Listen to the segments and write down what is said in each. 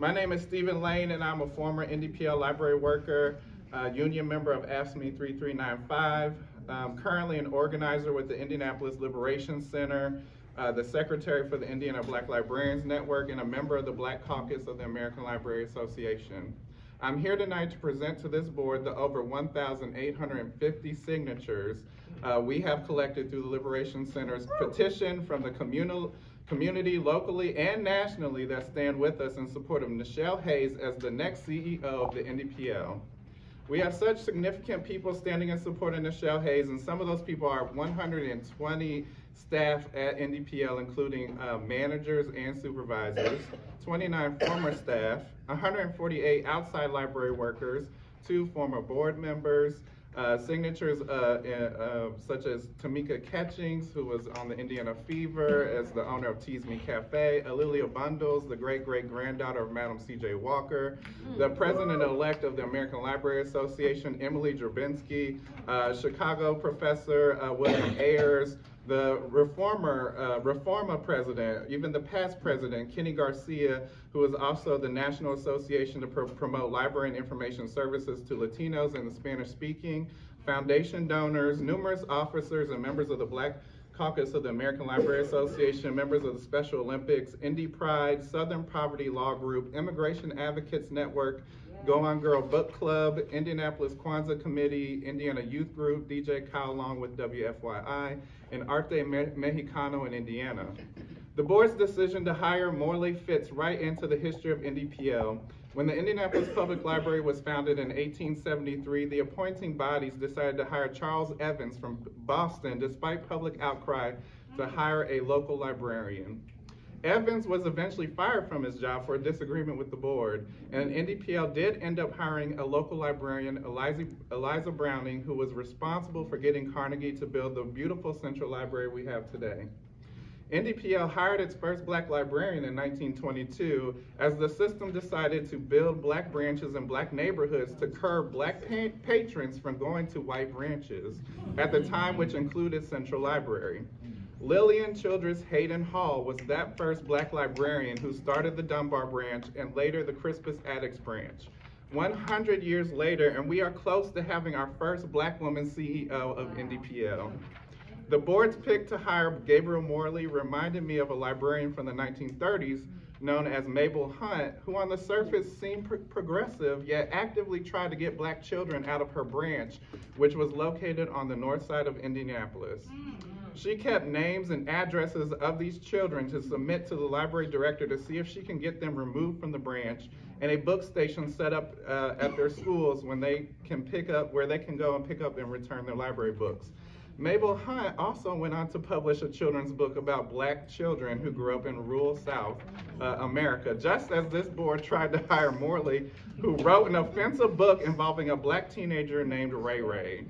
My name is Stephen Lane, and I'm a former IndyPL library worker, uh, union member of AFSCME 3395. I'm currently an organizer with the Indianapolis Liberation Center, uh, the secretary for the Indiana Black Librarians Network, and a member of the Black Caucus of the American Library Association. I'm here tonight to present to this board the over 1,850 signatures uh, we have collected through the Liberation Center's petition from the communal, community locally and nationally that stand with us in support of Nichelle Hayes as the next CEO of the IndyPL. We have such significant people standing in support of Nichelle Hayes, and some of those people are 120 staff at IndyPL, including uh, managers and supervisors, 29 former staff, 148 outside library workers, two former board members, signatures uh, uh, such as Tamika Catchings, who was on the Indiana Fever as the owner of Tea's Me Cafe, A'Lelia Bundles, the great-great-granddaughter of Madam C.J. Walker, the president-elect of the American Library Association, Emily Drabinski, uh, Chicago professor uh, William Ayers, the reformer, uh, Reforma president, even the past president, Kenny Garcia, who is also the National Association to Pro Promote Library and Information Services to Latinos and the Spanish speaking, foundation donors, numerous officers and members of the Black Caucus of the American Library Association, members of the Special Olympics, Indy Pride, Southern Poverty Law Group, Immigration Advocates Network, Go On Girl Book Club, Indianapolis Kwanzaa Committee, Indiana Youth Group, DJ Kyle along with WFYI, and Arte Mexicano in Indiana. The board's decision to hire Morley fits right into the history of IndyPL. When the Indianapolis Public Library was founded in 1873, the appointing bodies decided to hire Charles Evans from Boston despite public outcry to hire a local librarian. Evans was eventually fired from his job for a disagreement with the board, and IndyPL did end up hiring a local librarian, Eliza, Eliza Browning, who was responsible for getting Carnegie to build the beautiful central library we have today. IndyPL hired its first black librarian in 1922 as the system decided to build black branches in black neighborhoods to curb black pa patrons from going to white branches, at the time which included Central Library. Lillian Childress Hayden Hall was that first black librarian who started the Dunbar branch and later the Crispus Attucks branch. 100 years later, and we are close to having our first black woman CEO of IndyPL. The board's pick to hire Gabriel Morley reminded me of a librarian from the 1930s known as Mabel Hunt, who on the surface seemed pro progressive, yet actively tried to get black children out of her branch, which was located on the north side of Indianapolis. She kept names and addresses of these children to submit to the library director to see if she can get them removed from the branch and a book station set up uh, at their schools when they can pick up, where they can go and pick up and return their library books. Mabel Hunt also went on to publish a children's book about black children who grew up in rural South uh, America, just as this board tried to hire Morley, who wrote an offensive book involving a black teenager named Ray Ray.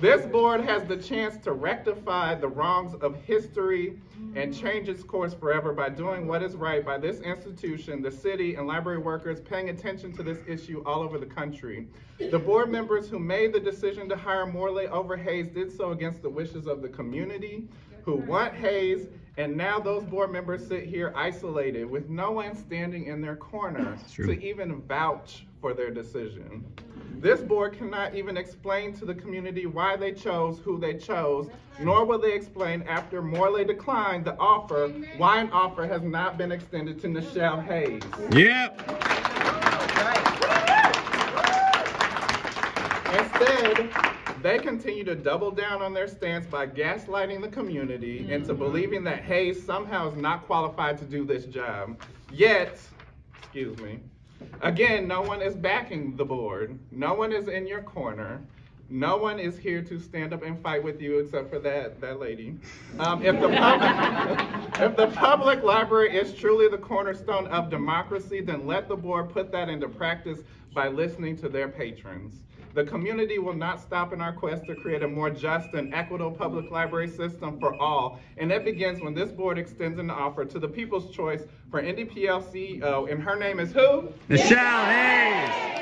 This board has the chance to rectify the wrongs of history and change its course forever by doing what is right by this institution, the city, and library workers paying attention to this issue all over the country. The board members who made the decision to hire Morley over Hayes did so against the wishes of the community who want Hayes, and now those board members sit here isolated with no one standing in their corner to even vouch for their decision. This board cannot even explain to the community why they chose who they chose, nor will they explain after Morley declined the offer why an offer has not been extended to Nichelle Hayes. Yep. Instead, they continue to double down on their stance by gaslighting the community into mm-hmm. believing that Hayes somehow is not qualified to do this job. Yet, excuse me, Again, no one is backing the board. No one is in your corner. No one is here to stand up and fight with you except for that, that lady. Um, if, the public, if the public library is truly the cornerstone of democracy, then let the board put that into practice by listening to their patrons. The community will not stop in our quest to create a more just and equitable public library system for all. And that begins when this board extends an offer to the People's Choice for IndyPL CEO, and her name is who? Nichelle Hayes.